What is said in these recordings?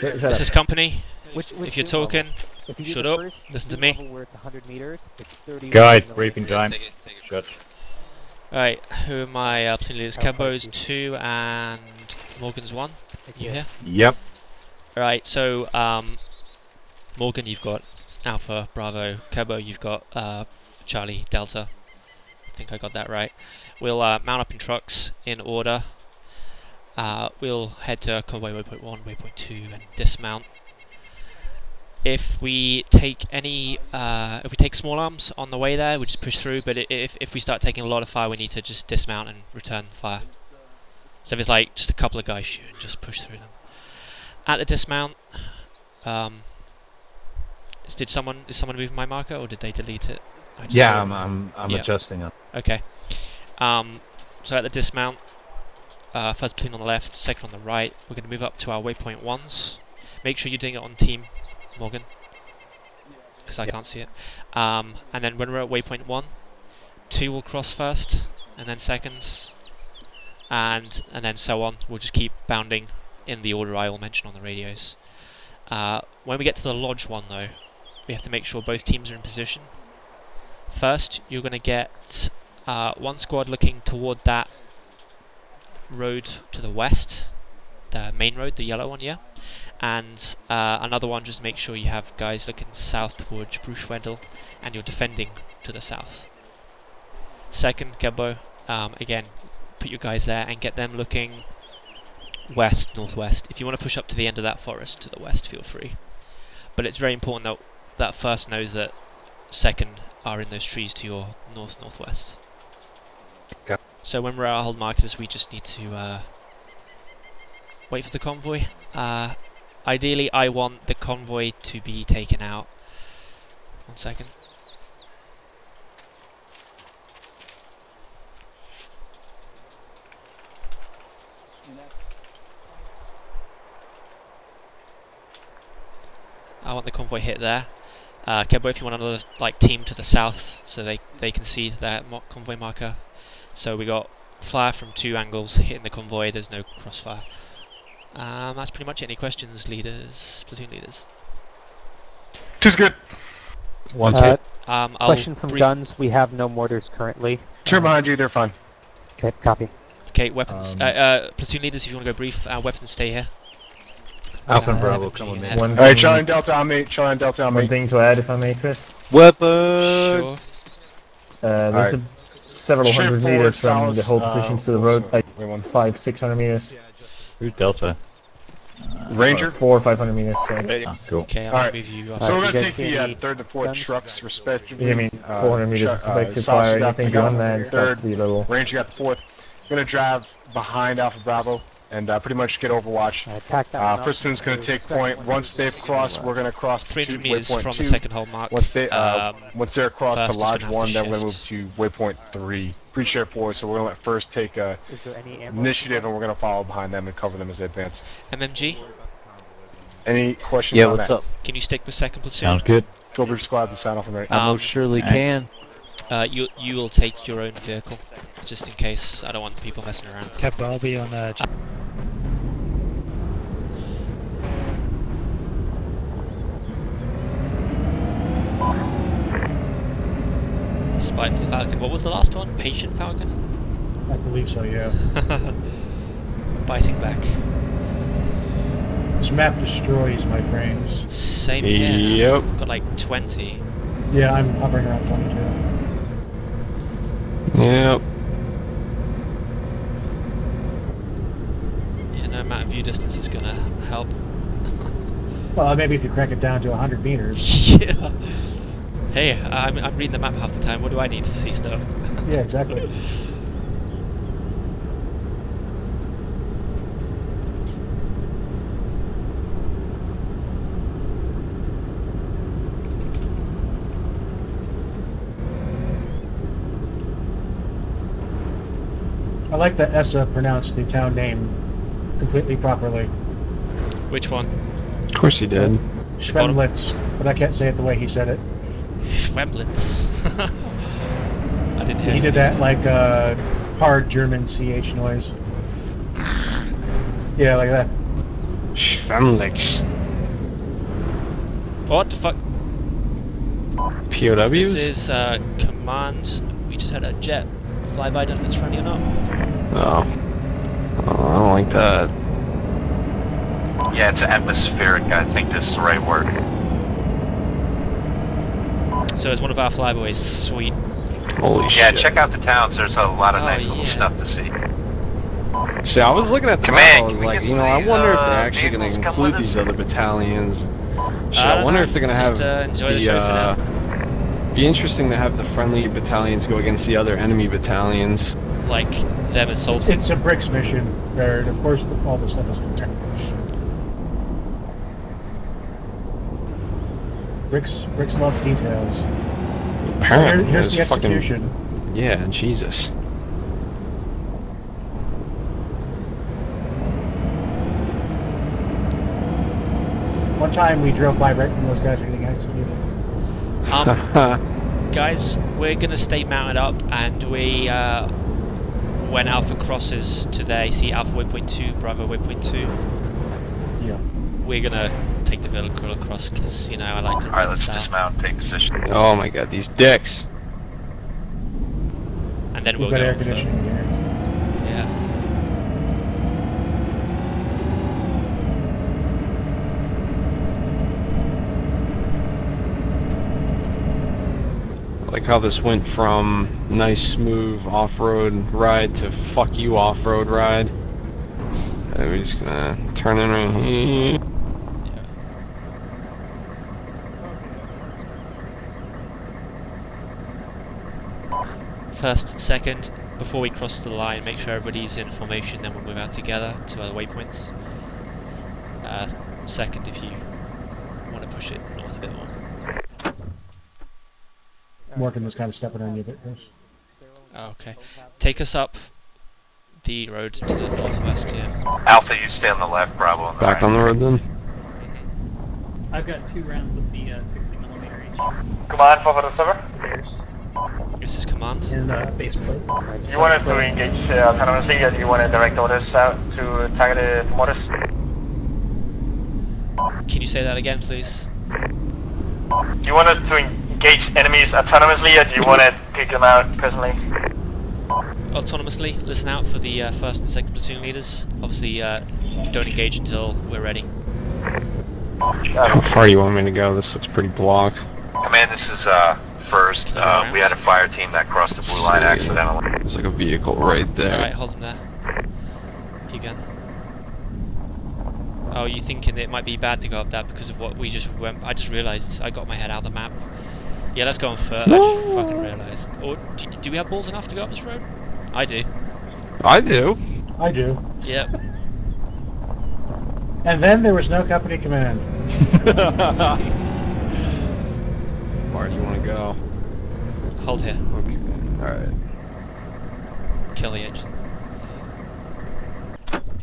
Shut This up. is company. Which, which If you're talking, if you shut up, first, listen to me. level Where it's 100 meters, it's Guide, briefing time. Take it, take it. Shut. Alright, who are my uh, platoon leaders? I'll fight Kebo's you. 2 and Morgan's 1. You here? Yep. Alright, so um, Morgan, you've got Alpha, Bravo. Kebo, you've got uh, Charlie, Delta. I think I got that right. We'll uh, mount up in trucks in order. Uh, we'll head to convoy waypoint 1, waypoint 2, and dismount. If we take any, uh, if we take small arms on the way there, we just push through. But if if we start taking a lot of fire, we need to just dismount and return fire. So if it's like just a couple of guys shooting, just push through them. At the dismount, um, did someone is someone moving my marker or did they delete it? Yeah. I'm I'm, I'm Yeah. adjusting it. Okay. Um, so at the dismount, uh, first platoon on the left, second on the right. We're going to move up to our waypoint ones. Make sure you're doing it on team, Morgan, because I Yeah. can't see it. Um, and then when we're at waypoint one, two will cross first, and then second, and and then so on. We'll just keep bounding in the order I will mention on the radios. Uh, when we get to the lodge one, though, we have to make sure both teams are in position. First, you're going to get uh, one squad looking toward that road to the west, the main road, the yellow one, yeah. And uh, another one, just make sure you have guys looking south towards Bruchwedel, and you're defending to the south. Second, Kebo, um, again, put your guys there and get them looking west, northwest. If you want to push up to the end of that forest to the west, feel free. But it's very important that that first knows that second are in those trees to your north northwest. Okay. So when we're at our hold markers, we just need to uh, wait for the convoy. Uh, ideally, I want the convoy to be taken out. One second. I want the convoy hit there. Uh, Kebo, if you want another like team to the south, so they they can see that convoy marker. So we got fire from two angles hitting the convoy. There's no crossfire. Um, that's pretty much it. Any questions, leaders, platoon leaders? Just good. Once Uh, hit. Um, I'll question from guns. We have no mortars currently. Turn behind you. They're fine. Okay, copy. Okay, weapons. Um, uh, uh, platoon leaders, if you want to go brief, uh, weapons stay here. Alpha and uh, Bravo, FMG come with me. and All right, Charlie and Delta on me. Charlie and Delta on One thing to add, if I may, Chris. Weapons! Sure. Uh, there's Alright. a, several Shift hundred meters from south, the whole uh, positions to the road, like wait five, six hundred meters, Who's Delta? Ranger. four or five hundred meters. So. Ah, cool. Okay, I'll Alright. you. up. So Uh, we're gonna take the uh, third and fourth guns? trucks respectively. I mean, Uh, 400 meters Char- is uh, fire. got Anything beyond gun. that starts Third, to be. Ranger got the fourth. We're gonna drive behind Alpha Bravo and uh, pretty much get Overwatch. I that Uh, first platoon's gonna take point. Once they've crossed, we're gonna cross to 300 two, meters waypoint from two. the second hold mark. Once they uh, Um, once they're across to Lodge have to One, then we're gonna move to waypoint three. Pretty straightforward. So we're gonna let first take uh, Is there any ammo? initiative, and we're gonna follow behind them and cover them as they advance. MMG, Any questions Yeah, on what's that? up? can you stick with second platoon? Sounds good. Go brief squad to sign off and ready. Um, I most surely alright. can. Uh, you you will take your own vehicle, just in case. I don't want people messing around. Cap, I'll be on uh, ch- Spiteful Falcon. What was the last one? Patient Falcon. I believe so, yeah. Biting back. This map destroys my frames. Same here. Yep. I've got like 20. Yeah, I'm hovering around 22. Yep. Yeah, no amount of view distance is gonna help. Well, maybe if you crank it down to 100 meters. yeah. Hey, I'm, I'm reading the map half the time. What do I need to see stuff? Yeah, exactly. like that Essa pronounced the town name completely properly. Which one? Of course he did. Schwemlitz, but I can't say it the way he said it. Schwemblitz. I didn't hear He did that like a hard German CH noise. Yeah, like that. Schwemmlich. What the fuck? POWs? This is uh, command. We just had a jet fly by. Don't know if it's friendly or not. Oh. Oh, I don't like that. Yeah, it's atmospheric. I think this is the right word. So it's one of our flyboys. Sweet. Holy Yeah, shit. check out the towns. There's a lot of Oh, nice little yeah. stuff to see. See, I was looking at the Command, map, I was like, you know, some of I these, wonder if uh, they're actually going to include these other battalions. Shit, I I wonder know, if they're going to have uh, enjoy the the, show uh, be interesting to have the friendly battalions go against the other enemy battalions. Like them assaulting. It's a bricks mission, where of course the, all the stuff is in there. Bricks, Bricks loves details. Here, Apparently, here's the there's fucking execution. yeah, Jesus. One time we drove by right when those guys were getting executed. Um, guys, we're gonna stay mounted up, and we uh, when Alpha crosses today, see Alpha waypoint two, Bravo waypoint two. Yeah. We're gonna take the vehicle across because you know I like to. All right, let's style. dismount. Take position. oh my god, these dicks. And then We've we'll got go. air for- conditioning here. Yeah. Like how this went from nice, smooth off-road ride to fuck you off-road ride. And we're just gonna turn in right here. First, second, before we cross the line, make sure everybody's in formation, then we'll move out together to other waypoints. Uh, second, if you want to push it north a bit more. Morgan was kind of stepping on you there, bit, Chris. Oh, okay. Take us up the road to the northwest here. Alpha, you stay on the left. Bravo on the Back right. on the road then. I've got two rounds of the uh, 60 millimeter each. Come on, Papa the Silver. This is command. in uh, base plate. You wanted to engage uh, autonomously, and you want to direct orders out to target the motors? Can you say that again, please? Do you want us to engage enemies autonomously, or do you want to take them out personally? Autonomously, listen out for the uh, first and second platoon leaders. Obviously, uh, don't engage until we're ready. How far do you want me to go? This looks pretty blocked. Command, this is uh first. Uh, we had a fire team that crossed the blue line accidentally. There's like a vehicle right there. Alright, hold them there. If you can. Oh, you thinking it might be bad to go up that because of what we just went... I just realised I got my head out of the map. Yeah, let's go on foot. I just fucking realised. Or, do, do we have balls enough to go up this road? I do. I do. I do. Yep. And then there was no company command. Where do you want to go? Hold here. Okay. Alright. Kill the engine.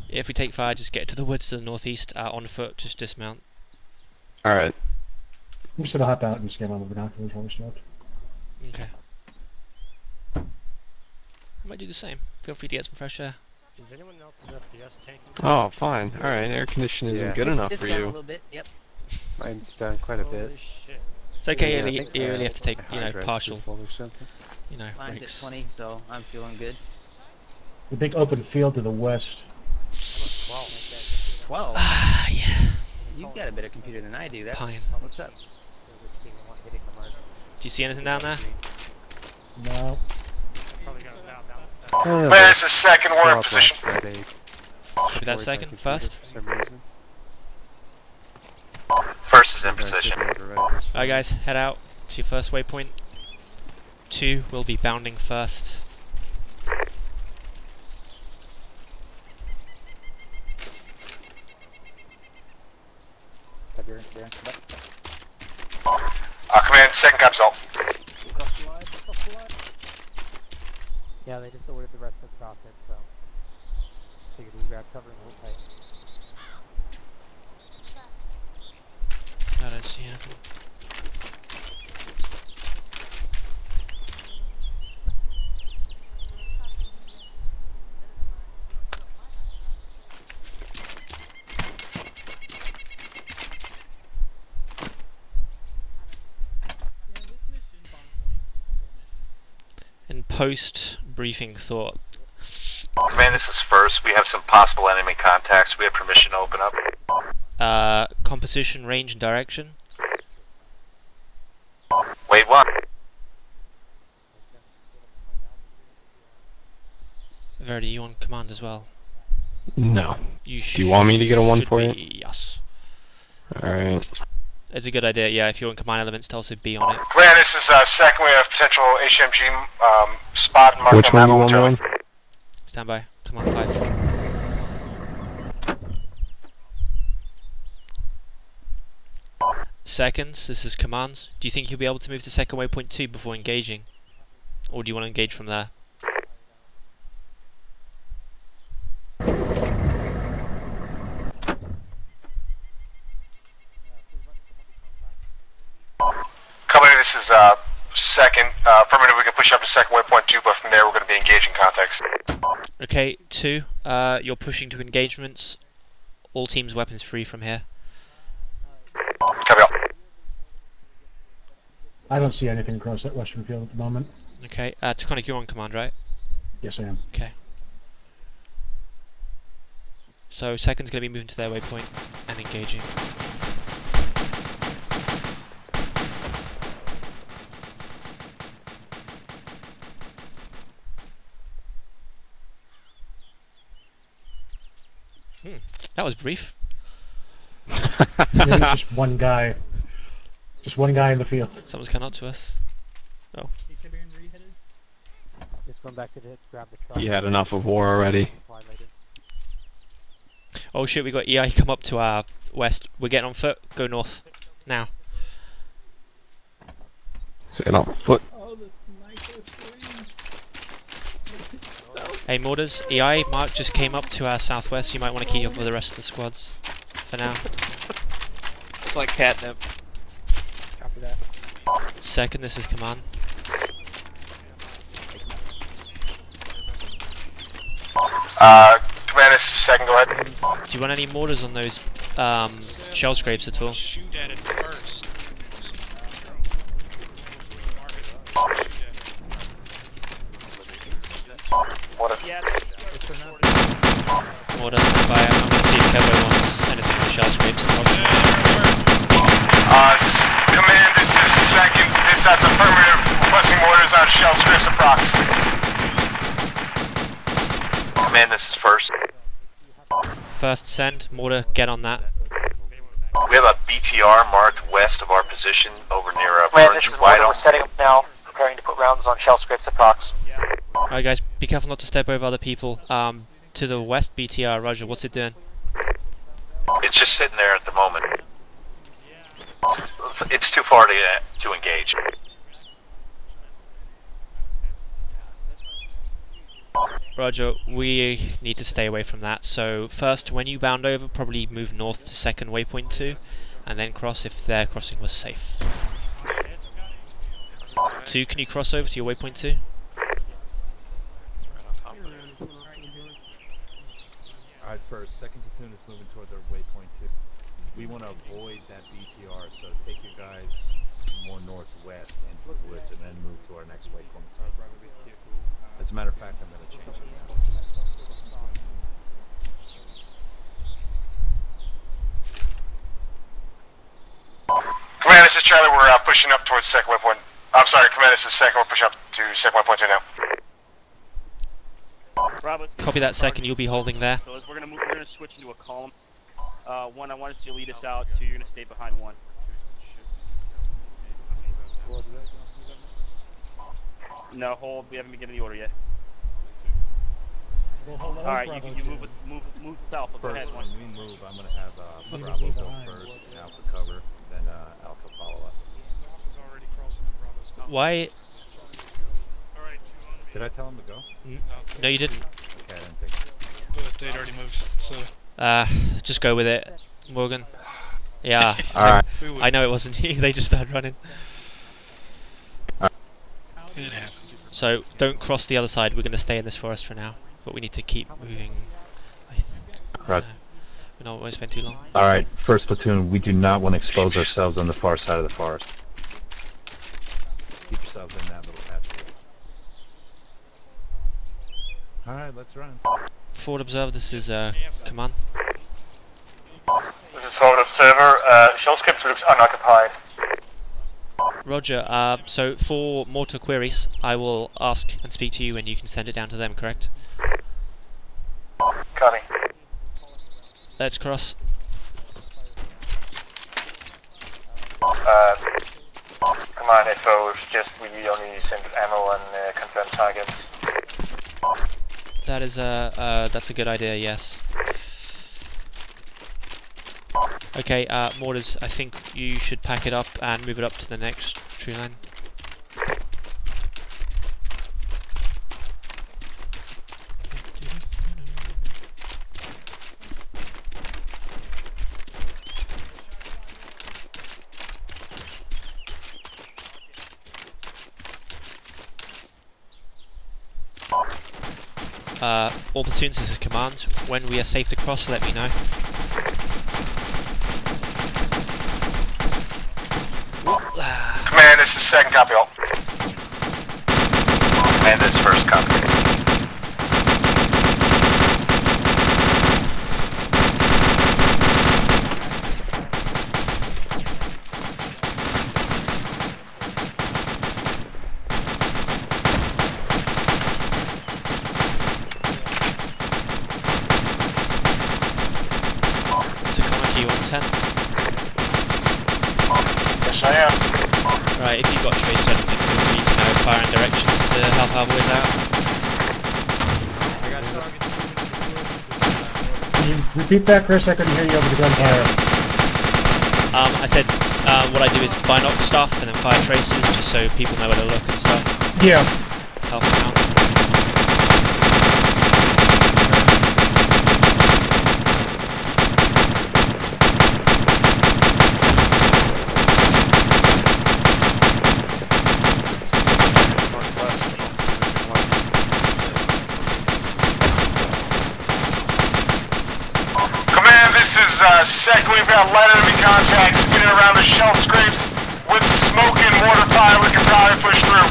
If we take fire, just get to the woods to the northeast. Uh, on foot, just dismount. Alright. I'm just gonna hop out and just get on the binoculars while we start. Okay. I might do the same. Feel free to get some fresh air. Is anyone else's FPS tanking? Oh, fine. Alright, air conditioning isn't Yeah. good It's- enough it's for down you. A little bit. Yep. Mine's down quite a bit. Holy shit. It's okay, Yeah, you, I only, think you only have to take, you know, hard drive's too partial, full or something. you know, Mine's breaks. at 20, so I'm feeling good. The big open field to the west. 12. Ah, yeah. You've got a better computer than I do. That's Pine. what's up. Do you see anything down there? No. Yeah, Where's the second go word up position? left, right. Copy that second, first. For some reason. First is in position. right, right, that's Alright guys, head out to your first waypoint. Two will be bounding first. Uh, command, second capsule. Yeah, they just ordered the rest of the it, so. Just figured we grab cover and hold tight. I don't see anything. Post briefing thought. Command, this is first. We have some possible enemy contacts. We have permission to open up. Uh, composition, range, and direction. Wait, what? Verdi, you on command as well? No. You Do you want me to get a one should for you? Yes. Alright. It's a good idea, yeah, if you're in command elements to also be on it. Command, this is uh, second. We have potential HMG um, spot marked Which one map you want momentarily. me on? Stand by. Come on, five. Seconds, this is commands. Do you think you'll be able to move to second waypoint 2 before engaging? Or do you want to engage from there? Company, this is uh, second. Uh, affirmative, we can push up to second waypoint two, but from there we're going to be engaging contacts. Okay, 2, uh, you're pushing to engagements. All teams weapons free from here. Copy all. I don't see anything across that western field at the moment. Okay, uh, Taconic, you're on command, right? Yes, I am. Okay. So second's going to be moving to their waypoint and engaging. Hmm, that was brief. Yeah, There's just one guy. Just one guy in the field. Someone's coming up to us. Oh, He can be in reheaded. Just going back to the, grab the truck. He had enough of war already. Oh shit, we got EI come up to our west. We're getting on foot. Go north. Now. Sit on foot. Hey Morders, EI, Mark just came up to our southwest. You might want to keep up with the rest of the squads. For now. It's like catnip. Copy that. Second, this is command. Uh, command, is second. Go ahead. Do you want any mortars on those um, shell scrapes at all? Shoot at it first. What if? Mortar, by, I'm going to see if Kebo wants anything on the shell scrapes. Uh, command, this is second. This that's affirmative. Requesting orders on shell scrapes approx. Command, this is first. First send, mortar, get on that. We have a BTR marked west of our position over near uh, Command, this is White. We're setting up now, preparing to put rounds on shell scrapes approx. Alright guys, be careful not to step over other people. Um, to the west BTR, Roger, what's it doing? It's just sitting there at the moment. It's too far to uh, to engage. Roger, we need to stay away from that. So first, when you bound over, probably move north to second waypoint 2, and then cross if their crossing was safe. 2, can you cross over to your waypoint 2? Alright, first, second platoon is moving toward their waypoint two. We want to avoid that BTR, so take your guys more northwest into the woods and then move to our next waypoint. As a matter of fact, I'm going to change it now. Command, this is Charlie. We're uh, pushing up towards second waypoint. I'm sorry, Command, this is second. We're pushing up to second waypoint two now. Rob, Copy that second, you'll be holding there. So as we're gonna move, we're gonna switch into a column. Uh, one, I want us to lead us out. Two, you're gonna stay behind one. No, hold. We haven't been given the order yet. All right, you, can- you move with, move move with Alpha. Go ahead. First, One. when we move, I'm going to have uh, Bravo go first, Alpha cover, then uh, Alpha follow up. Why? Did I tell him to go? No, you didn't. Okay, I didn't think. They'd already moved, so. Uh, just go with it, Morgan. Yeah. Alright. I know it wasn't you, they just started running. It. So, don't cross the other side, we're going to stay in this forest for now. But we need to keep moving. Right. We don't want to spend too long. Alright, first platoon, we do not want to expose ourselves on the far side of the forest. Keep yourselves in that little patch of woods. Alright, let's run. Forward observer, this is uh, command. This is forward observer. Uh, shell scrape looks unoccupied. Roger. Uh, so for mortar queries, I will ask and speak to you, and you can send it down to them. Correct? Copy. Let's cross. Uh, command info, just we only send ammo and uh, confirm targets. That is a uh, that's a good idea. Yes. Okay, uh, mortars. I think you should pack it up and move it up to the next tree line. Uh, all platoons, this is command. When we are safe to cross, let me know. Command, this is second copy all. And this is first copy. Tacoma Key 110. Yes, I am. Right, if you've got trace anything, we need to know fire and directions to help our boys out. Can you repeat that, Chris? I couldn't hear you over the gunfire. Um, I said uh, what I do is binoc stuff and then fire traces, just so people know where to look and stuff. Yeah. Help them out. Command, this is uh, second. We've got light enemy contact spinning around the shell scrapes. With smoke and mortar fire, we can probably push through.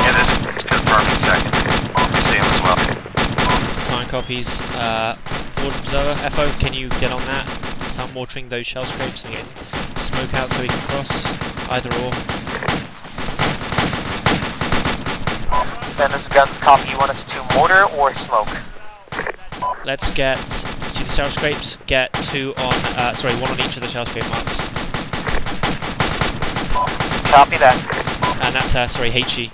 Yeah, this is confirming second. We see him as well. Nine copies. Uh, forward observer, FO, can you get on that? Start mortaring those shell scrapes and get smoke out so we can cross. Either or. Then this guns copy. You want us to mortar or smoke? Let's get see the shell scrapes. Get two on. Uh, sorry, one on each of the shell scrape marks. Copy that. And that's uh, sorry, HE.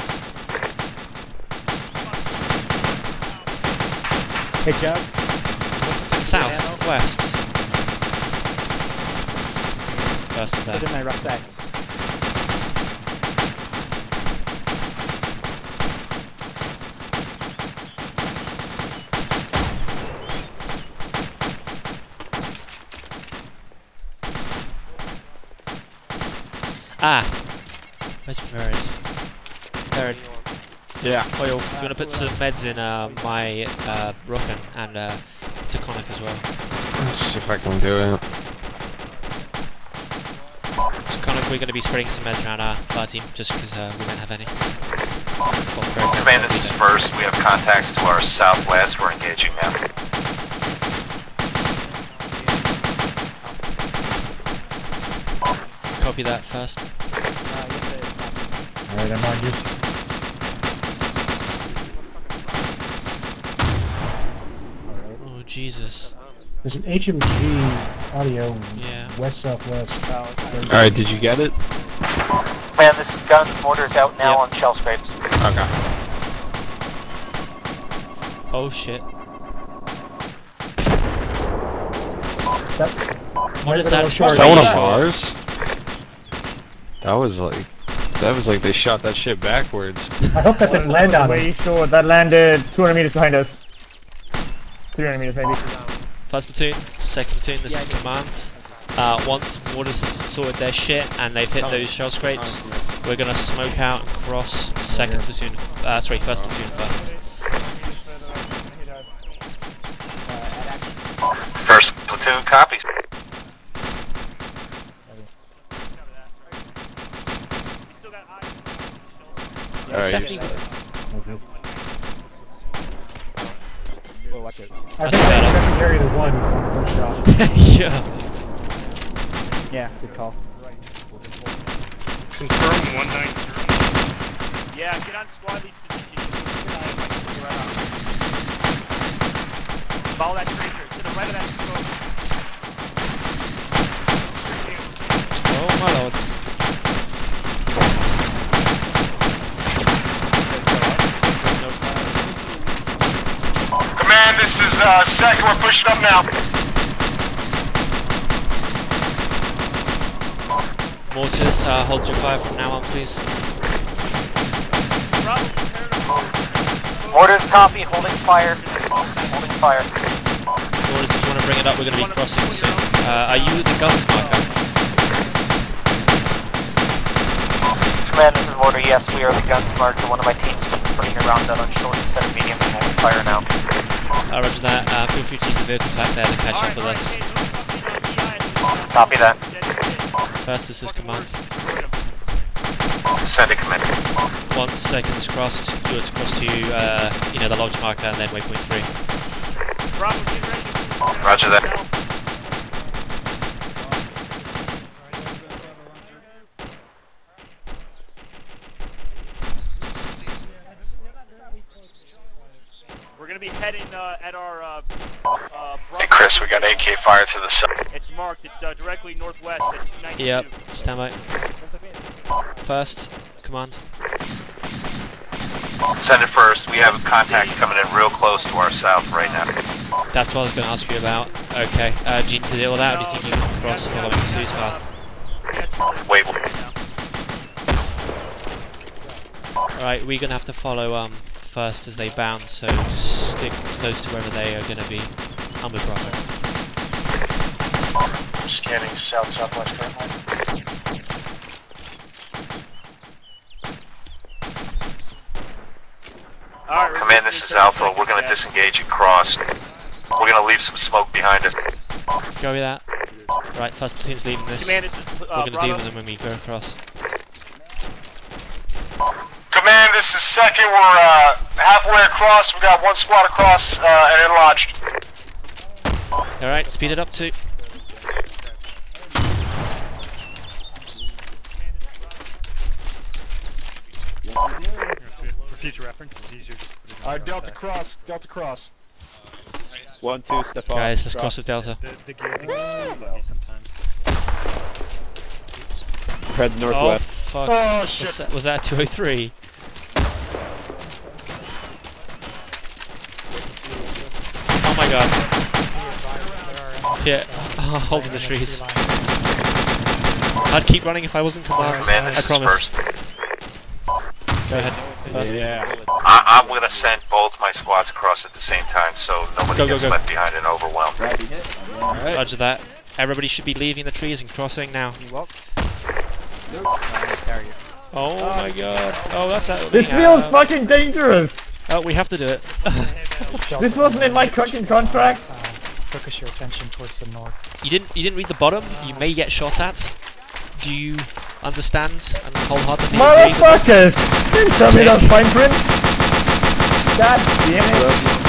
Hey, Chuck. South, west. First Put it in there. my rucksack. Ah, where's Verid? Verid. Yeah. Oil. Do you want to put some meds in uh, my uh, Rocken and uh, Taconic as well? Let's see if I can do it. Taconic, we're going to be spreading some meds around our fire team just because uh, we don't have any. Well, Command, this is first. We have contacts to our southwest. We're engaging now. Copy that first. Alright, I'm on you. Oh Jesus. There's an HMG audio Yeah. west southwest. Alright, did you get it? Man, this is guns. Mortar's out now on shell scrapes. Okay. Oh shit. That, What is might have been that one short. Is that one of Yeah. ours? That was like, that was like they shot that shit backwards. I hope that didn't land on Way him. short. That landed 200 meters behind us. 300 meters maybe. First platoon, second platoon, this is command. Uh, once mortars have sorted their shit and they've hit those shell scrapes, we're gonna smoke out and cross second platoon, uh, sorry, first platoon first. First platoon copies. Alright, definitely. Okay. Well, watch it. I That's think I better. have to carry the one first shot. yeah. Yeah, good call. Confirm 190. Yeah, get on squad lead's position. Follow that tracer to the right of that smoke. Oh my lord. Command, this is uh, second. We're pushing up now. Mortars, uh, hold your fire from now on, please. Mortars copy, holding fire. Holding fire. Mortars, if you want to bring it up, we're going to be crossing soon. Uh, are you the guns marker? Command, this is Mortar. Yes, we are the guns marked. One of my teams putting a round out on short instead of medium and holding fire now. Uh, roger that. Uh, feel free to use the back there to catch up with us. Copy that. First, this is command. Send it, command. Once seconds crossed, you would cross to, uh, you know, the lodge marker and then waypoint 3. Roger that. We're gonna be heading uh, at our. Uh, uh, Hey, Chris, we got AK fire to the side. It's marked. It's uh, directly northwest at 292. Yep, stand by. First, command. Send it first. We have contacts coming in real close to our south right now. That's what I was going to ask you about. Okay, uh, do you need to deal with that, or do you think you can cross following two's path? Wait. Alright, we're going to have to follow um first as they bound, so stick close to wherever they are going to be. I'm with Bravo. Scanning south southwest currently. Alright, Command, this is Alpha. We're gonna disengage and cross. We're gonna leave some smoke behind us. Go with that. Right, first platoon's leaving this. Command, this is, uh, we're going to deal with them when we go across. Command, this is second. We're uh, halfway across. We got one squad across uh, and in lodged. Alright, speed it up to. For future reference, it's easier just to put it in Alright, Delta cross, Delta cross. One, two, step off. Guys, let's cross the Delta. The, the gear thing is funny sometimes. Head Oh, northwest. fuck. Oh, Was that, was that 203? Oh my god. Yeah, oh, holding the trees. I'd keep running if I wasn't command. Command, I promise. Go ahead. First. Yeah. I I'm gonna send both my squads across at the same time so nobody Go, go, gets go. left behind and overwhelmed. Roger that. Everybody should be leaving the trees and crossing now. Oh ah. my god. Oh, that's that. This feels fucking dangerous! Oh, we have to do it. This wasn't in my fucking contract! Uh, focus your attention towards the north. You didn't. You didn't read the bottom. You may get shot at. Do you understand and wholeheartedly agree with? Motherfuckers! Didn't tell me those fine print! God damn it!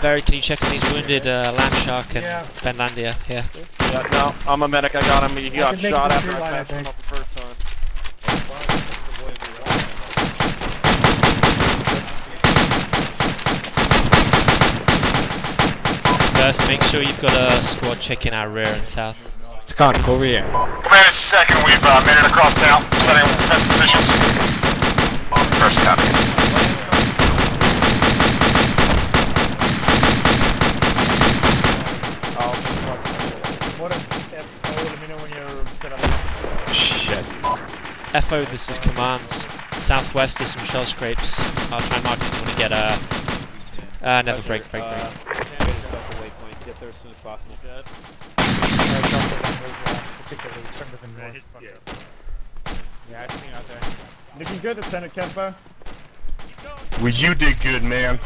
Very, can you check on these wounded uh, Landshark and Benlandia here? Yeah, no, I'm a medic. I got him. He got shot after I line, I patched him up the first time. First, make sure you've got a squad checking our rear and south. It's Con, over here. Command, is second. We've uh, made it across now. Setting defense positions. First copy. What if, let me know when you're set up. Shit. FO, this is command. Southwest, there's some shell scrapes. I'll try and mark if you want to get a. Uh, never break, break, break. Get there as soon as possible. particularly starting to the north. Yeah, I see out there. Looking good, Lieutenant Kemper. Well, you did good, man.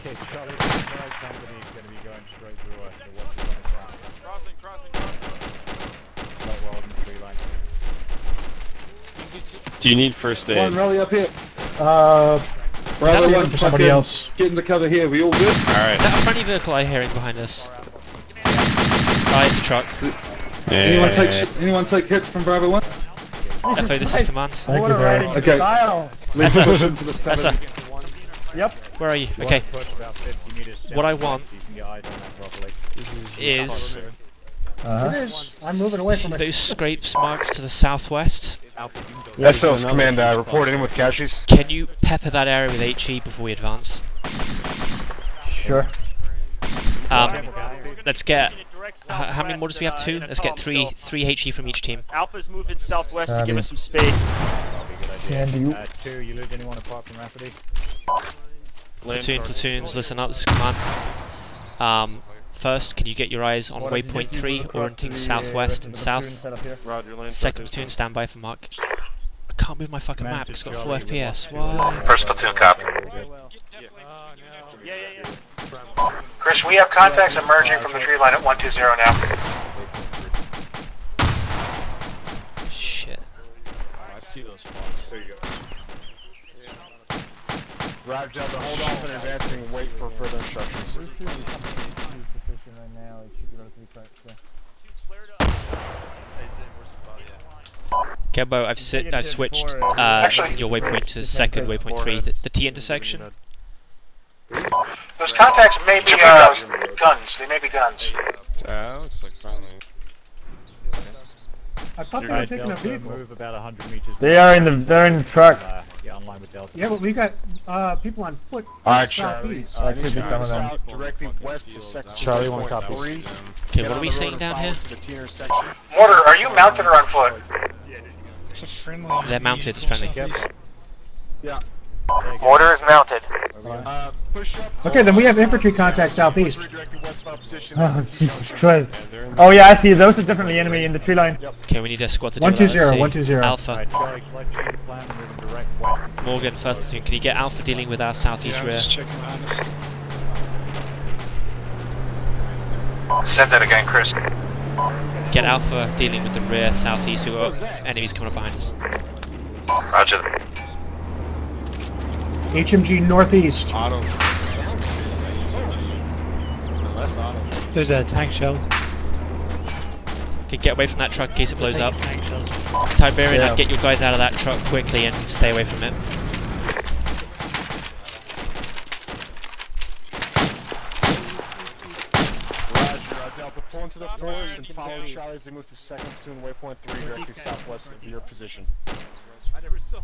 Okay, Charlie, Charlie company is going to be going straight through us. So watch your running around. Crossing, crossing, crossing. Not well in the tree line. Do you need first Come on, aid? rally up here. Uh, Bravo that one, for somebody else. Get in the cover here. We all good? Alright. Is that a friendly vehicle I'm hearing behind us? Ah, it's a truck. Anyone take sh- anyone take hits from Bravo one? FO, this is command. Thank you, Water Okay. style. Let's push into this cover. Yep. where are you? Okay, what I want is Uh-huh. It is. I'm moving away see from it. those scrapes marks to the southwest. SL's command, uh, report in with casualties. Can you pepper that area with HE before we advance? Sure. Um, let's get. h- how many mortars do we have? Two. Let's get three. Three HE from each team. Alpha's moving southwest to give us some spade. Can you? two, you lose anyone apart from Rhapsody? Platoon, platoons, listen up. This is command. Um, first, can you get your eyes on Waters, waypoint three, move across orienting to uh, southwest and of the platoon south? set up here. Roger, Second platoon, standby for mark. I can't move my fucking map. It's got to full FPS. request Why? First platoon copy. Yeah, yeah, yeah. Chris, we have contacts emerging from the tree line at 120 now. Shit. I see those spots. There you go. Roger, hold off and advancing and wait for further instructions. Where's the position right now? It should be relatively quick. Yeah. Kebo, I've si I've switched uh, uh, your waypoint to second waypoint three. The, the T intersection. Those contacts may be uh, guns. They may be guns. Uh, looks like friendly. I thought they were taking a vehicle. Move about 100 meters. They are in the. They're in the truck. Uh, get online with Delta. Yeah, but we got uh, people on foot. Alright, Charlie. southeast. Uh, That could be some of them. south, directly west to sector Charlie, one copy. three. Okay, Get what are we the seeing down here? the T intersection. Mortar, are you mounted or on foot? It's a friendly. They're mounted, it's friendly. Yeah. Mortar is mounted. Uh. Okay, then we have infantry contact southeast. Directly west of our position. Oh Jesus Christ! Oh yeah, I see. Those are definitely enemy in the tree line. Okay, we need a squad to do One that. two Let's zero, see. one two zero. Alpha. Alright, Charlie, select change of plan and moving direct west. Morgan, first platoon. Can you get Alpha dealing with our southeast Yeah, rear? just checking behind us. Said that again, Chris. Get Alpha dealing with the rear southeast. Who are enemies coming up behind us? Roger. HMG northeast. Auto. That's auto. There's a tank shells. Okay, get away from that truck in case it blows up. Tiberian, Yeah. I'd get your guys out of that truck quickly and stay away from it. Roger, uh, Delta, pull into the forest and follow Charlie as they move to second platoon waypoint three directly southwest of your position.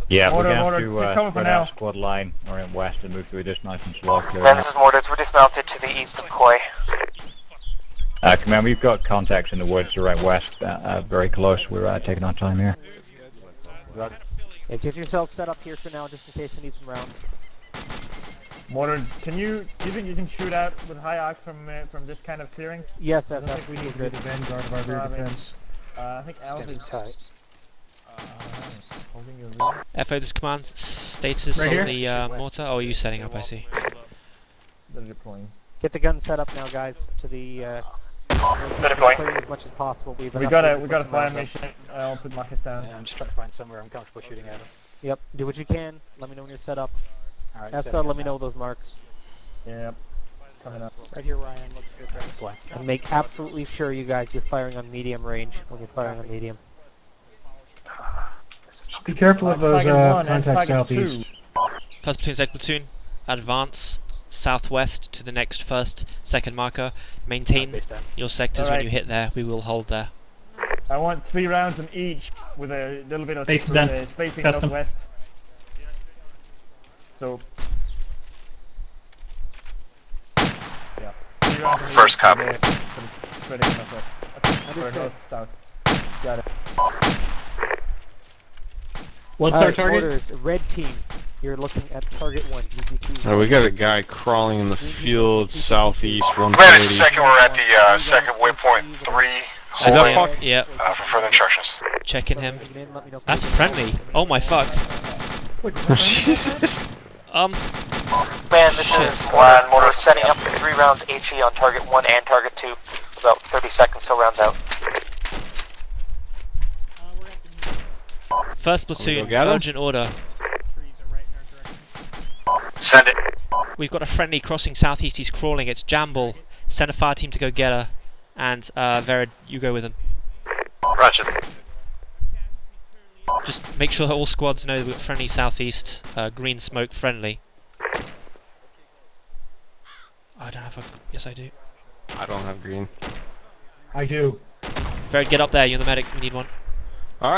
Yeah, Mortar, we're going mortar, to keep uh, coming for spread now. out squad line, orient west and move to a distance nice and slow. clear this is Mortars. We're dismounted to the east of Koi. Uh, command, we've got contacts in the woods around west, uh, uh, very close. We're uh, taking our time here. Yeah, get yourself set up here for now, just in case you need some rounds. Mortar, can you? Do you think you can shoot out with high arcs from uh, from this kind of clearing? Yes, I yes, don't think we need to be the vanguard of our rear defense. Uh, I think Alpha is tight. FO, this command status Right on here? the uh, mortar. Oh, are you setting up? I see. They're deploying. Get the gun set up now, guys, to the. Uh, They're deploying. as much as possible. We, have We got a we put got a fire mission. I'll put Marcus down. I'm just trying to find somewhere I'm comfortable shooting at him. Yep, do what you can. Let me know when you're set up. Alright, Essa, setting let me know those marks. Yep. Coming up. Right here, Ryan. Look for your. And make absolutely sure, you guys, you're firing on medium range when you're firing on medium. Be careful of those Tiger uh, one contacts southeast. two. First platoon, second platoon, advance southwest to the next first, second marker. Maintain your sectors when you hit there. We will hold there. I want three rounds in each with a little bit of Base is sp- done. uh, spacing Custom. northwest. So. Yeah. Three rounds in First each copy. for the- for the. Okay. North, south. Got it. What's our Alright, target? Orders, red team. You're looking at target one, UG2. Oh, we got a guy crawling in the field southeast, Command, 130. second, we're at the uh, second waypoint three. I Holding got yeah, uh, for further instructions. checking him. Let me know if That's friendly. Oh my fuck. Jesus. Um, Man, this is Milan. Mortar setting up for three rounds HE on target one and target two. About 30 seconds till rounds out. First platoon, get 'em? urgent order. Send it. We've got a friendly crossing southeast. He's crawling. It's Jamble. Send a fire team to go get her. And uh, Vera, you go with him. Roger. Just make sure that all squads know we've got friendly southeast. Uh, green smoke friendly. I don't have a. Yes, I do. I don't have green. I do. Vera, get up there. You're the medic. We need one. All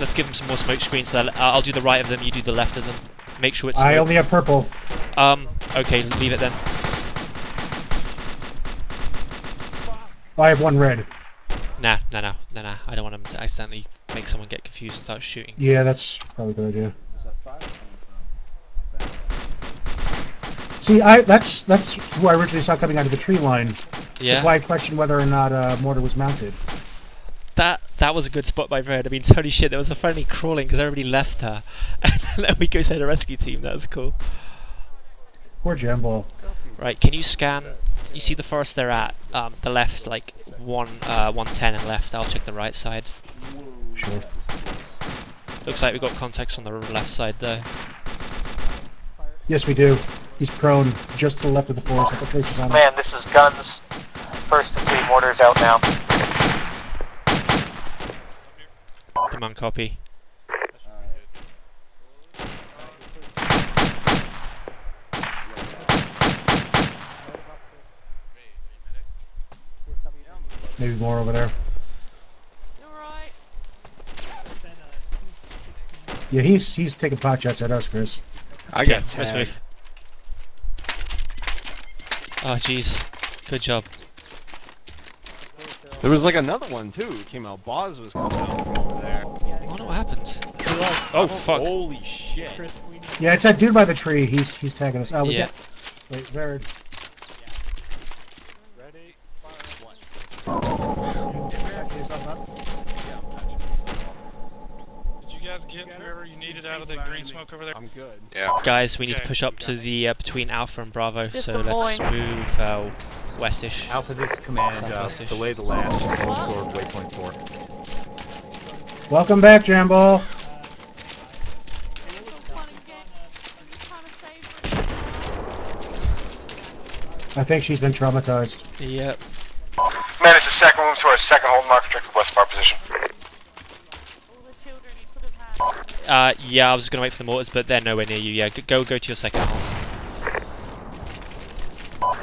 Let's give them some more smoke screens. There. Uh, I'll do the right of them. You do the left of them. Make sure it's. I smoke. only have purple. Um. Okay. Leave it then. I have one red. Nah. Nah. Nah. Nah. Nah. I don't want to accidentally make someone get confused and start shooting. Yeah, that's probably a good idea. See, I that's that's who I originally saw coming out of the tree line. Yeah. That's why I questioned whether or not uh, mortar was mounted. That that was a good spot by Red. I mean, holy shit, there was a friendly crawling because everybody left her, and then we go send a rescue team. That was cool. Poor Jamball. Right, can you scan? You see the forest they're at? Um, the left, like one uh, one ten and left. I'll check the right side. Sure. Looks like we've got contacts on the left side there. Yes, we do. He's prone just to the left of the forest. I'll put tracers on him. Man, this is guns. First and three mortars out now. Come on, copy. Maybe more over there. Yeah, he's he's taking pot shots at us, Chris. I got nice tagged. move. Oh, jeez. Good job. There was like another one too. It came out. Boz was coming out happened. Oh, fuck. Holy shit. Yeah, it's that dude by the tree. He's he's tagging us. Oh, we Yeah. got. Wait, Verid. Did you guys get whoever you needed out of the green smoke over there? I'm good. Yeah. Guys, we need to push up to the uh, between Alpha and Bravo, Just so let's point. move uh, westish. Alpha, this command. Uh, delay the last. Just move toward waypoint four. Welcome back, Jamball. I think she's been traumatized. Yep. Man, it's the second move to our second hold mark restricted west of our position. Uh, yeah, I was gonna wait for the mortars, but they're nowhere near you. Yeah, go go to your second hold.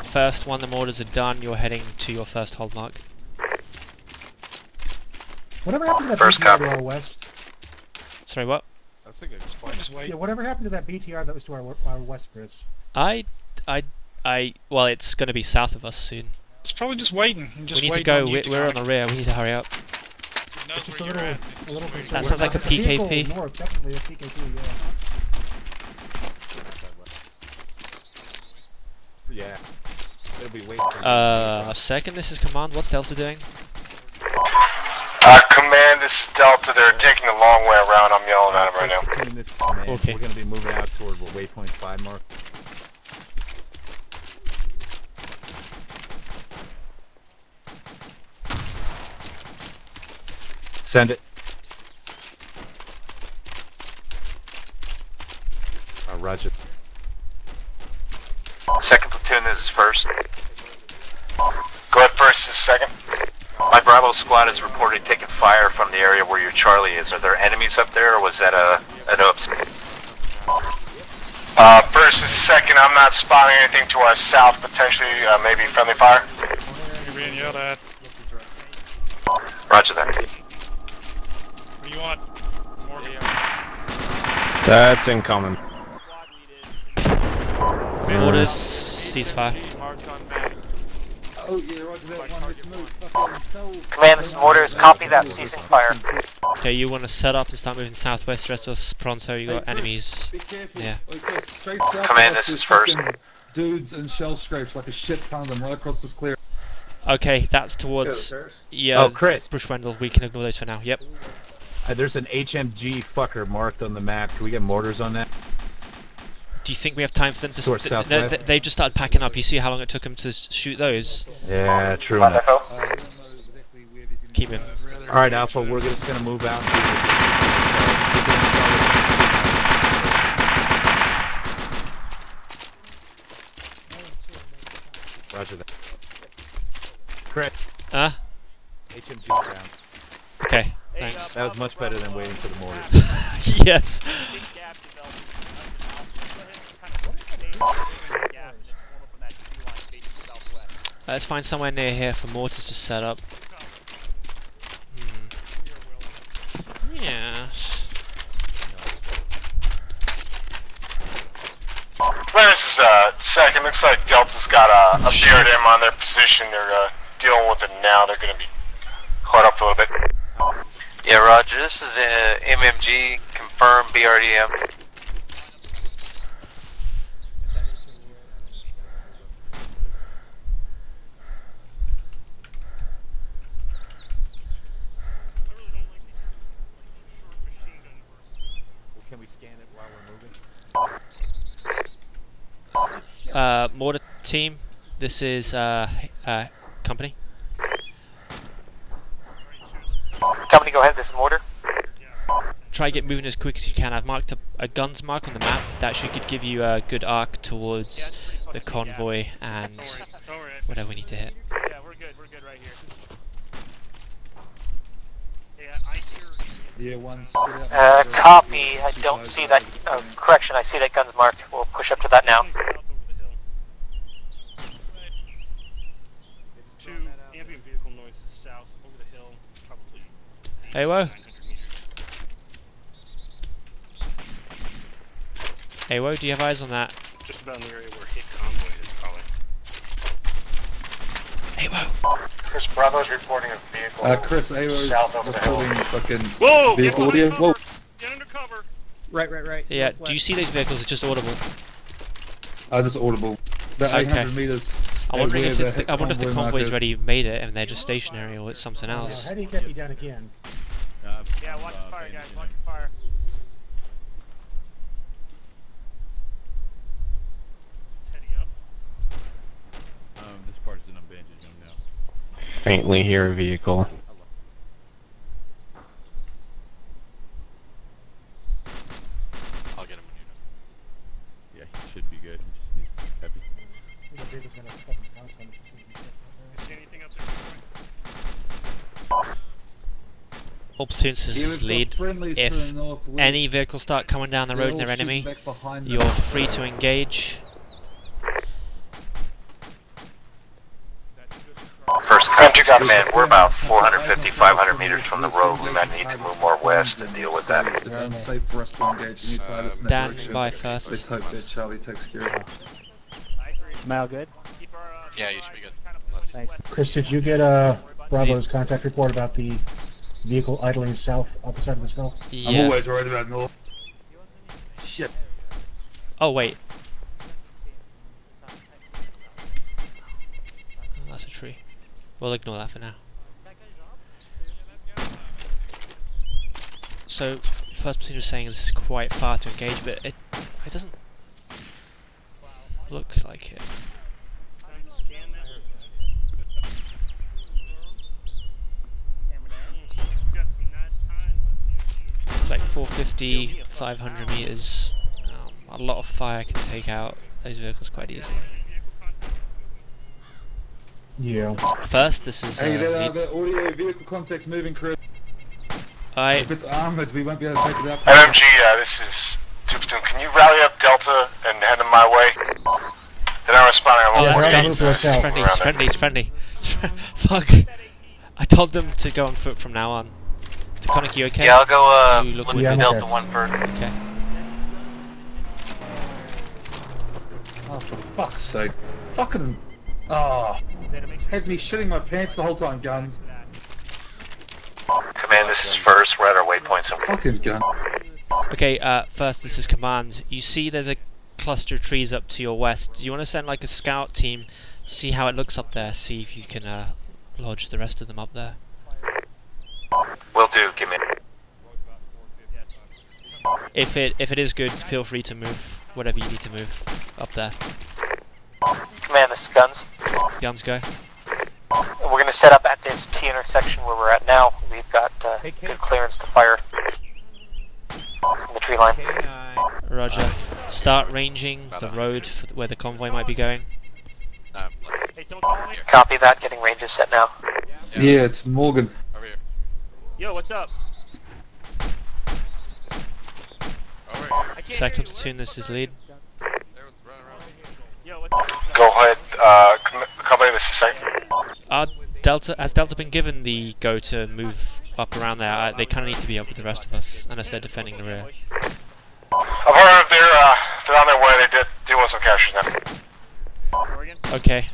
First one, the mortars are done. You're heading to your first hold mark. Whatever happened to that First BTR cop. to our west? Sorry, what? That's a good Just point. wait. Yeah, whatever happened to that BTR that was to our, our west, Chris? I, I, I. Well, it's gonna be south of us soon. It's probably just waiting. Just we need to go. on we're, we're on the rear. We need to hurry up. Just a little, at. a little concerned. That sounds like a PKP. North, definitely a PKP, yeah. Yeah. It'll be waiting for Uh, second. This is command. What's Delta doing? Command, this is Delta. They're taking the long way around. I'm yelling at them right now. This is command. Okay. We're going to be moving out toward the waypoint 5 mark. Send it. Uh, roger. Second platoon, this is first. Go ahead, first is second. My Bravo squad has reported taking fire from the area where your Charlie is. Are there enemies up there, or was that a an oops? Uh, first and second. I'm not spotting anything to our south. Potentially, uh, maybe friendly fire. You're being yelled at. Roger that. What do you want? Morgan. That's incoming. Orders. Ceasefire. Oh yeah, roger that one. Let's move. Fucking tell. Command, this is mortars. Copy that. Ceasing fire. Okay, you want to set up and start moving southwest. Rest of us pronto. You got Chris, enemies. Be careful. Yeah. Like, Chris, straight south. Command, this is first. Dudes and shell scrapes, like a shit ton of them, right across this clear. Okay, that's towards. Yeah. Oh, Chris. Bushwendel. We can ignore those for now. Yep. Uh, there's an HMG fucker marked on the map. Can we get mortars on that? Do you think we have time for them to? Towards th- th- th- they've just started packing up. You see how long it took them to shoot those? Yeah, true enough. Keep him. All right, Alpha, we're just gonna move out. Roger that. Correct. Ah. HMG down. Okay. Thanks. That was much better than waiting for the mortar. yes. Let's find somewhere near here for mortars to set up. Hmm. Yes. Well, this is uh, second. Looks like Delta's got a, a BRDM on their position. They're uh, dealing with it now. They're going to be caught up a little bit. Yeah, Roger. This is uh, MMG. confirmed BRDM. Can we scan it while we're moving? Uh, mortar team. This is uh, uh, company. Company, go ahead. This is Mortar. Try to get moving as quick as you can. I've marked a, a guns mark on the map. That should give you a good arc towards the convoy and whatever we need to hit. Yeah, we're good. We're good right here. Yeah, I hear. Yeah, one. Uh, copy. I don't see that. Uh, correction. I see that gun's marked. We'll push up to that now. Two ambient vehicle noises south over the hill, probably. Hey, whoa. Hey, whoa, do you have eyes on that? Just about in the area where hit convoy is probably. Hey, whoa. Chris Bravo's reporting a vehicle. Uh, Chris, Avo's south over the hill. recording fucking Whoa, vehicle behind audio. Whoa. Get under cover. Right, right, right. Yeah, northwest. do you see those vehicles? It's just audible. Oh, this audible. About Okay. 800 meters. I'm wondering where if it's the the, I wonder if the convoy's marker- already made it and they're just stationary or it's something Now, else. how do you get me down again? Yeah, watch your fire, guys. Watch your fire. It's heading up. Um, this part's in abandoned zone now. Faintly hear a vehicle. I'll get him when you know. Yeah, he should be good. He just needs to be heavy. The vehicle's gonna fucking bounce on us as soon as he gets See anything up there? All platoons this Yeah, is we've got lead. If any vehicles start coming down the road and all they're enemy, back behind them. you're free to engage. First country command, we're about 450, 500 meters from the road. We might need to move more west to deal with that. It's unsafe for us to engage any targets in that Dan, direction. by first. Let's hope that Charlie takes care of it. Mal good? Yeah, you should be good. Thanks. Chris, did you get uh, Bravo's contact report about the vehicle idling south off the side of the skull? Yeah. I'm always worried about north. Shit. Oh wait. Oh, that's a tree. We'll ignore that for now. So, first platoon was saying this is quite far to engage, but it it doesn't look like it. It's like 450, 500 meters. Um, a lot of fire can take out those vehicles quite easily. Yeah. First, this is. Hey, uh, that, uh, the- audio vehicle contact's moving, Chris. I If it's armored, we won't be able to take it out. MMG, uh, this is Two Platoon. Can you rally up Delta and head them my way? Then I'm responding Oh, on that's 148. It's friendly, it's friendly, it's friendly. It's fr- Fuck. I told them to go on foot from now on. Taconic, you okay? Yeah, I'll go uh, You look look with good. Delta 1 first. Okay. Oh, for fuck's sake. Fucking. Oh. Had me shitting my pants the whole time, guns. Command, this is first. We're at our waypoints. Fucking gun. Okay, uh, first, this is command. You see there's a cluster of trees up to your west. Do you want to send like a scout team, see how it looks up there, see if you can uh, lodge the rest of them up there? Will do. Give me. If it if it is good, feel free to move. whatever you need to move up there. Command, this is Guns. Guns go. We're gonna set up at this T intersection where we're at now. We've got uh, good clearance to fire from the tree line. Roger. Start ranging the road for where the convoy might be going. Hey, someone call me? Copy that. Getting ranges set now. Yeah, it's Morgan. Yo, what's up? Second platoon, this is lead. Yo. Go ahead, uh, com company, this is second. Are Delta has Delta been given the go to move up around there? Uh, they kind of need to be up with the rest of us, unless they're defending the rear. I've heard they're, uh, they're on their way, they did do want some captures now. Okay.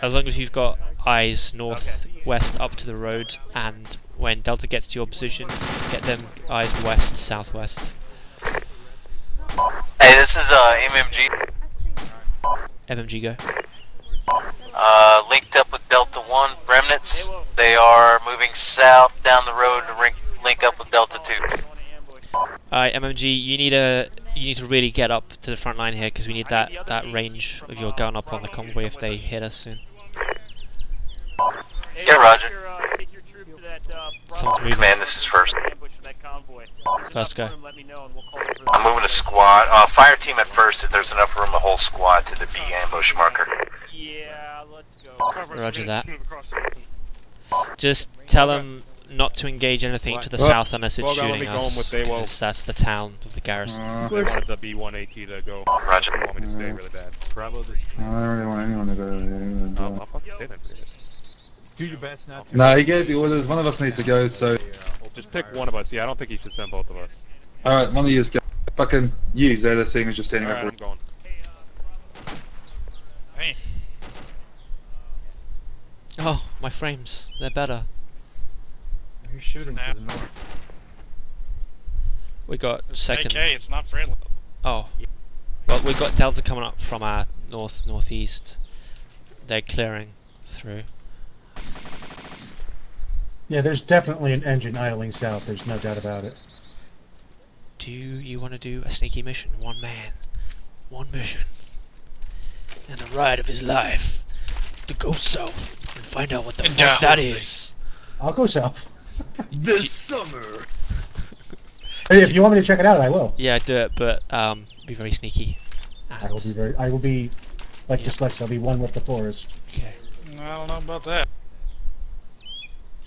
As long as you've got eyes north, west, up to the road, and when Delta gets to your position, get them eyes west, southwest. Hey, this is, uh, MMG. MMG go. Uh, linked up with Delta 1 remnants. They are moving south down the road to link, link up with Delta 2. Alright, MMG, you need a you need to really get up to the front line here because we need that that range of your gun up on the convoy if they hit us soon. Yeah, Roger. Someone's moving. Command, this is first. First go. I'm moving a squad. Uh, fire team at first if there's enough room, a whole squad to the B ambush marker. Yeah, let's go. Roger that. Just tell them not to engage anything to the Well, south unless it's well, I'm shooting gonna be going us. with because that's the town of the garrison. Uh, they wanted the B1AT to go. Roger. They want me to stay really bad. Bravo, this. I don't really want anyone to go there. I'll, I'll fucking stay there. Do your best not to. No, he gave the orders. One of us needs to go, so. Just pick one of us. Yeah, I don't think he should send both of us. Alright, one of you is go. Fucking you, Zeta, seeing as you're standing Alright, up. I'm going. Hey. Oh, my frames. They're better. Who's shooting to the north? We got second. AK, it's not friendly. Oh. Well, we've got Delta coming up from our north northeast. They're clearing through. Yeah, there's definitely an engine idling south. There's no doubt about it. Do you want to do a sneaky mission? One man, one mission, and the ride of his life to go south and find out what the fuck that is. I'll go south. This summer. Hey, if you want me to check it out, I will. Yeah, do it, but um, be very sneaky. I will be very. I will be like dyslexia. I'll be one with the forest. Okay. I don't know about that.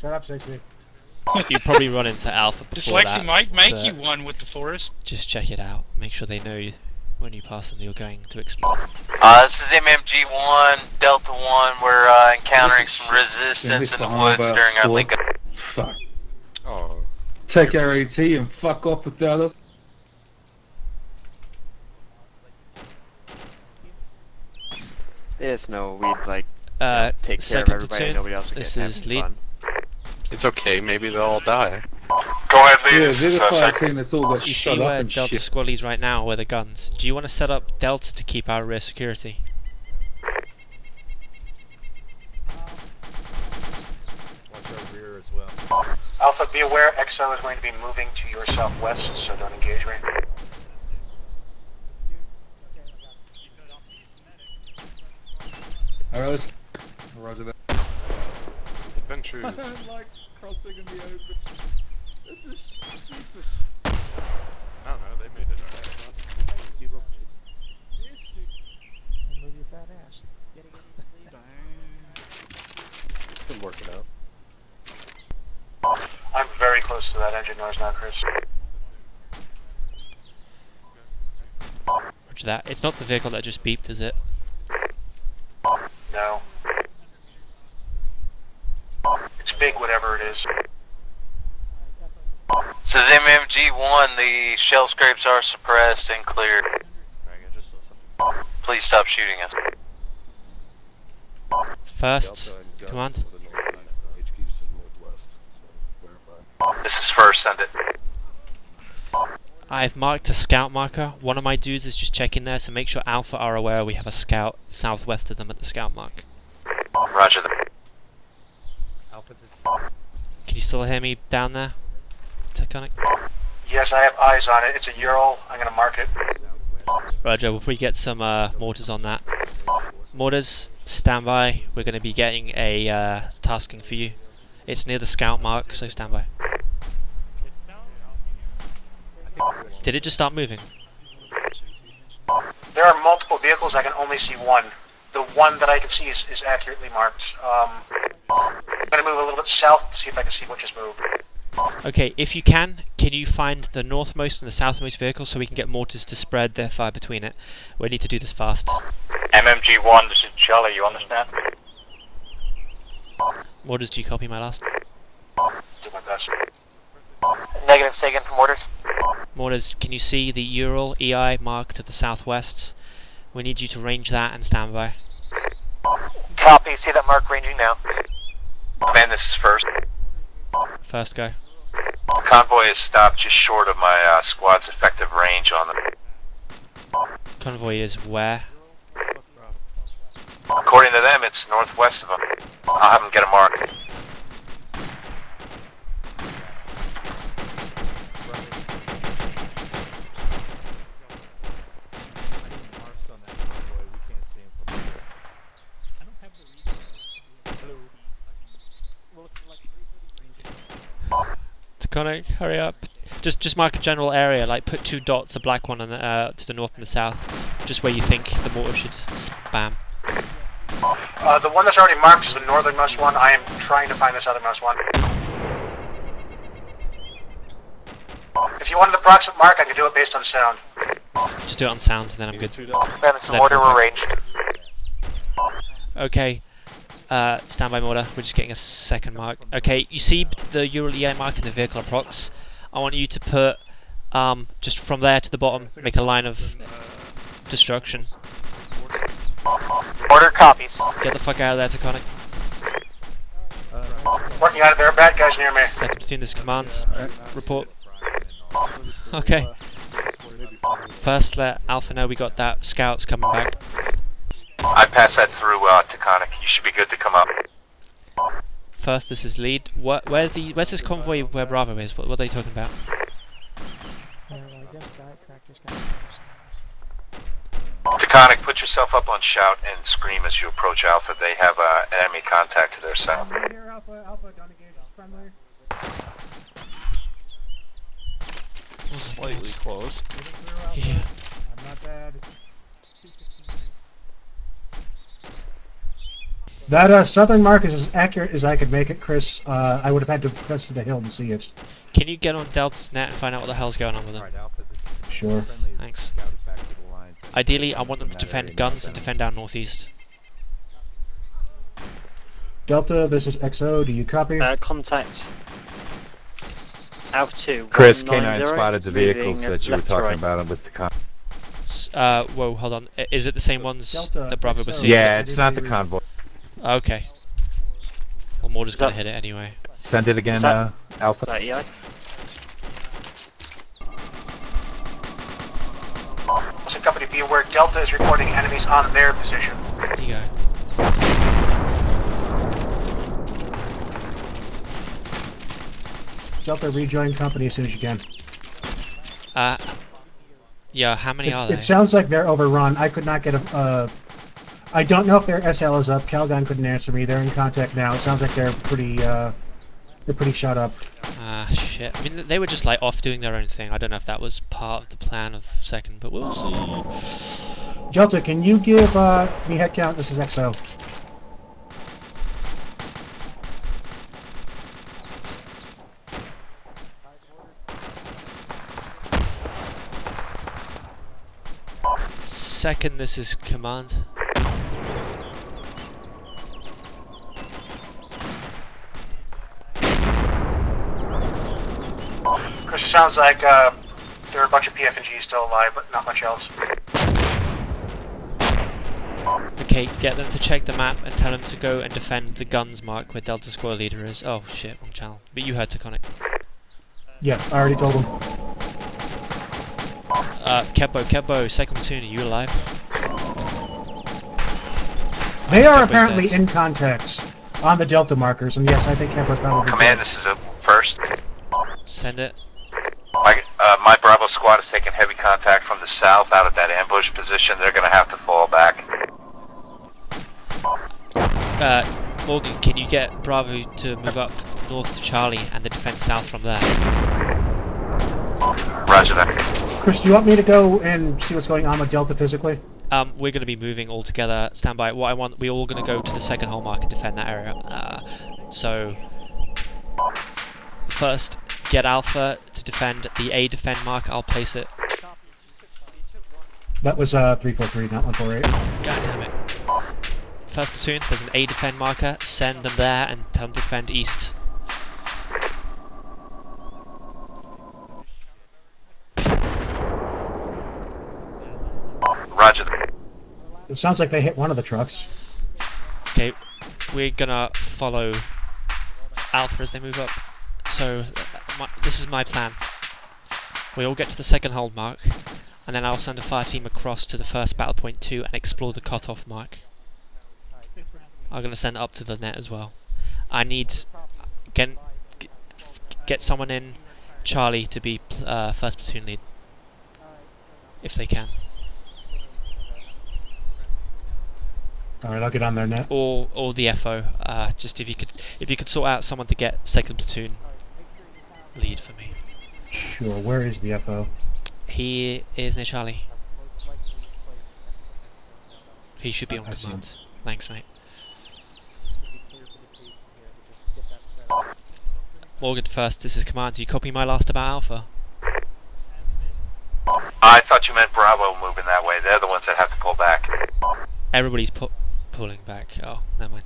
Shut up, sexy. You probably run into Alpha before Dyslexia that. might make you one with the forest. Just check it out. Make sure they know when you pass them that you're going to explore. Uh, this is MMG-1, Delta 1. We're, uh, encountering some resistance in the woods during our link up. Fuck. Oh. Take our AT and fuck off without us. There's no, we'd like Uh, take care of everybody. platoon, Nobody else will this get is lead. fun. It's okay, maybe they'll all die. Go ahead, lead. Yeah, This there's is, a uh, fire second. team that's all got You shut see up where and Delta shit. squad leads right now, where the guns. Do you want to set up Delta to keep our rear security? Watch our rear as well. Alpha, be aware XO is going to be moving to your southwest, so don't engage me. Alright, let's. Roger that. Adventures. like crossing in the open. This is stupid. I don't know, they made it alright. Move your fat ass. Been working out. I'm very close to that engine noise now, Chris. Roger that. It's not the vehicle that just beeped, is it? No. It's big, whatever it is. This is MMG-1. The shell scrapes are suppressed and cleared. Please stop shooting us. First, command. This is first, send it. I've marked a scout marker. One of my dudes is just checking there, so make sure Alpha are aware we have a scout southwest of them at the scout mark. Roger that. Alpha, this. Can you still hear me down there? Tectonic? Yes, I have eyes on it. It's a Ural. I'm going to mark it. Roger, if we get some uh, mortars on that. Mortars, stand by. We're going to be getting a uh, tasking for you. It's near the scout mark, so stand by. Did it just start moving? There are multiple vehicles. I can only see one. The one that I can see is, is accurately marked. Um, I'm going to move a little bit south to see if I can see what just moved. Okay, if you can, can you find the northmost and the southmost vehicle so we can get mortars to spread their fire between it? We need to do this fast. MMG-1, this is Charlie, you understand? Mortars, do you copy my last? Do my best. Negative, say again from mortars. Mortars, can you see the Ural EI mark to the southwest? We need you to range that and stand by. Copy, see that mark ranging now. Command, this is first. First go. The convoy is stopped just short of my uh, squad's effective range on them. Convoy is where? According to them, it's northwest of them. I'll have them get a mark. Marks on that convoy, we can't see him from here. Taconic, hurry up. Just just mark a general area, like put two dots, a black one on the, uh, to the north and the south, just where you think the mortar should spam. Uh, the one that's already marked is the northernmost one. I am trying to find the southernmost one. If you wanted the approximate mark, I could do it based on sound. Just do it on sound, and then I'm good. Command, this is Then order, we'll we're go. Okay. Uh, standby mortar. We're just getting a second mark. Okay, you see the Ural EI mark in the vehicle approx. I want you to put um, just from there to the bottom, make a line of destruction. Order copies. Get the fuck out of there, Taconic. Working out of there, bad guys near me. Second platoon, this commands. Report. Okay. First, let Alpha know we got that. Scouts coming back. I passed that through uh, Taconic. You should be good to come up. First, this is lead. What? Where the? Where's this convoy? Where Bravo is? What, what are they talking about? Taconic, put yourself up on shout and scream as you approach Alpha. They have uh, enemy contact to their south. Alpha, Alpha, don't engage. Friendly. Slightly close. Yeah. I'm not bad. That uh, southern mark is as accurate as I could make it, Chris. Uh, I would have had to crest the hill to see it. Can you get on Delta's net and find out what the hell's going on with them? Sure. Thanks. Ideally, I want them to defend guns and defend our northeast. Delta, this is XO. Do you copy? Uh, contact. Alpha 2. Chris, 190, K9 spotted the vehicles that you were talking right. about with the con. Uh, whoa, hold on. Is it the same ones Delta, that Bravo was seeing? Yeah, it's not the convoy. Okay. Well, Mortar's Is gonna hit it anyway. Send it again, Is that- uh, Alpha. Is that EI? Listen, company, be aware Delta is reporting enemies on their position. There you go. Delta, rejoin company as soon as you can. Uh, yeah, how many It, are there? it sounds like they're overrun. I could not get a. Uh, I don't know if their SL is up. Calgon couldn't answer me. They're in contact now. It sounds like they're pretty. Uh, they're pretty shut up. Ah, shit. I mean, they were just like off doing their own thing. I don't know if that was part of the plan of second, but we'll see. Delta, can you give uh, me head count? This is XO. Second, this is command. Chris, it sounds like uh, there are a bunch of PF&Gs still alive, but not much else. Okay, get them to check the map and tell them to go and defend the guns mark where Delta Square leader is. Oh shit, wrong channel. But you heard Taconic. Yeah, I already told them. Uh, Kebo, Kebo, second platoon, are you alive? They are Kebo's apparently dead. in contact on the Delta markers, and yes, I think Kemper's probably. Command, this is a first. Send it. My, Uh, my Bravo squad is taking heavy contact from the south out of that ambush position. They're going to have to fall back. Uh, Morgan, can you get Bravo to move up north to Charlie and the defence south from there? Roger that. Chris, do you want me to go and see what's going on with Delta physically? Um, we're going to be moving all together. Stand by. What I want, we're all going to go to the second hole mark and defend that area. Uh, so, first, get Alpha to defend the A defend mark. I'll place it. That was uh, 343, not 148. God damn it. First platoon, there's an A defend marker. Send them there and tell them to defend east. Roger. It sounds like they hit one of the trucks. Okay, we're gonna follow Alpha as they move up. So, uh, my, this is my plan. We all get to the second hold mark, and then I'll send a fire team across to the first battle point 2 and explore the cutoff mark. I'm gonna send it up to the net as well. I need get get someone in Charlie to be uh, first platoon lead, if they can. Alright, I'll get on their net. Or or the FO. Uh, just if you could if you could sort out someone to get second platoon lead for me. Sure, where is the FO? He is near Charlie. He should be on I see command. Thanks, mate. Morgan first, this is command. Do you copy my last about Alpha? I thought you meant Bravo moving that way. They're the ones that have to pull back. Everybody's pu pulling back. Oh, never mind.